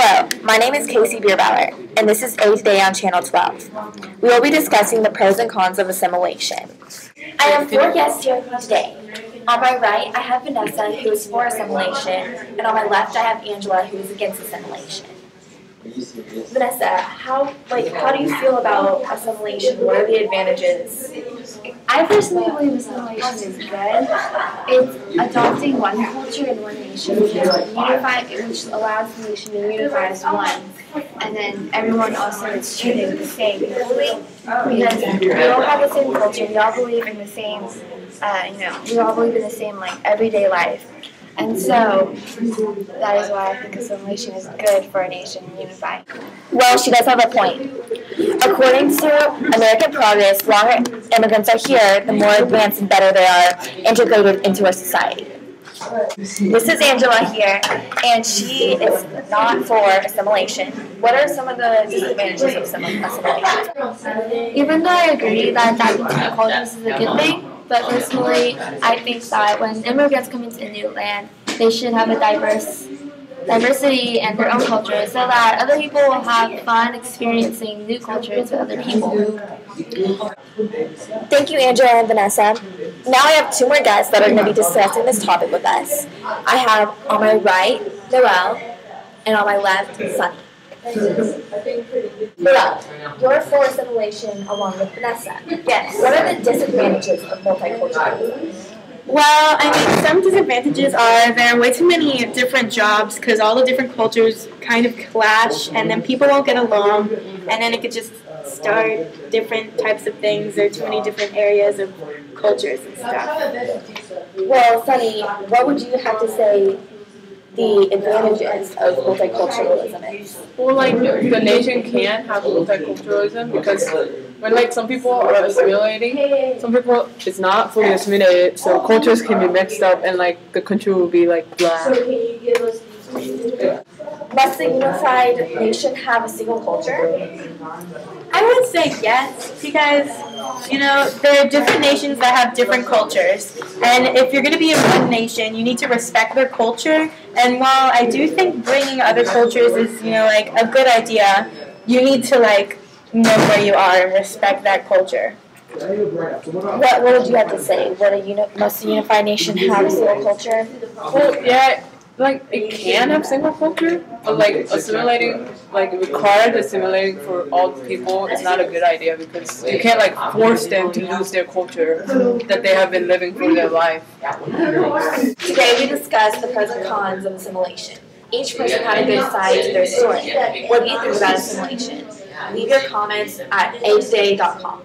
Hello, my name is Casey Bierbauer, and this is A Today on Channel 12. We will be discussing the pros and cons of assimilation. I have four guests here with me today. On my right, I have Vanessa, who is for assimilation, and on my left, I have Angela, who is against assimilation. Vanessa, how like how do you feel about assimilation? What are the advantages? I personally believe assimilation is good. It's adopting one culture and one nation, unify, which allows the nation to unify as one, and then everyone also is treated the same equally because we all have the same culture. We all believe in the same, uh, you know, we all believe in the same like everyday life. And so that is why I think assimilation is good for a nation unified. Well, she does have a point. According to American Progress, the longer immigrants are here, the more advanced and better they are integrated into our society. This is Angela here, and she is not for assimilation. What are some of the disadvantages of assimilation? Even though I agree that new cultures is a good thing, but personally, I think that when immigrants come into a new land, they should have a diverse diversity and their own culture so that other people will have fun experiencing new cultures with other people. Thank you, Angela and Vanessa. Now I have two more guests that are going to be discussing this topic with us. I have on my right, Noel, and on my left, Sunny. Noel, you're for assimilation along with Vanessa. Yes. What are the disadvantages of multiculturalism? Well, I mean, some disadvantages are there are way too many different jobs because all the different cultures kind of clash, and then people won't get along, and then it could just start different types of things. There are too many different areas of cultures and stuff. Well, Sunny, what would you have to say the advantages of multiculturalism is? Well, like the nation can have multiculturalism because when like some people are assimilating, some people it's not fully assimilated, so cultures can be mixed up and like the country will be like blah. Must the unified nation have a single culture? I would say yes because you know there are different nations that have different cultures, and if you're going to be in one nation, you need to respect their culture. And while I do think bringing other cultures is you know like a good idea, you need to like know where you are and respect that culture. What, what would you have to say? What a uni- must a unified nation have a single culture? Well, yeah, like it can have single culture, but like assimilating, like required assimilating for all people is not a good idea because you can't like force them to lose their culture that they have been living for their life. Today we discussed the pros and cons of assimilation. Each person had a good side to their story. What do you think about assimilation? Leave your comments at atoday.com.